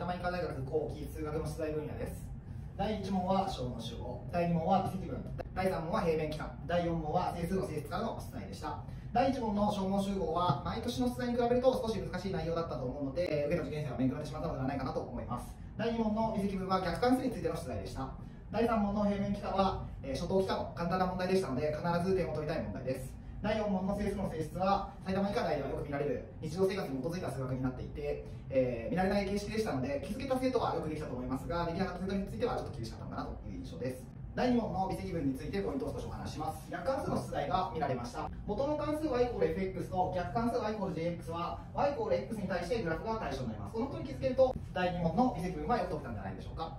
玉医科大学後期数学の出題分野です。第1問は小の集合。第2問は積分。第3問は平面期間第4問は整数の性質からの出題でした。第1問の小問集合は毎年の出題に比べると少し難しい内容だったと思うので、えー、受けた受験生は勉強してしまったのではないかなと思います。第2問の微積分は逆関数についての出題でした。第3問の平面期間は、えー、初等期間の簡単な問題でしたので必ず点を取りたい問題です。第4問の整数の性質は埼玉医科大ではよく見られる日常生活に基づいた数学になっていて、えー、見慣れない形式でしたので気づけた生徒はよくできたと思いますができなかった生徒についてはちょっと厳しかったのかなという印象です。第2問の微積分についてポイントを少しお話します。逆関数の出題が見られました。元の関数 y=fx と逆関数 y=jx は y=x に対してグラフが対象になります。このことに気づけると第2問の微積分はよく解けたんじゃないでしょうか。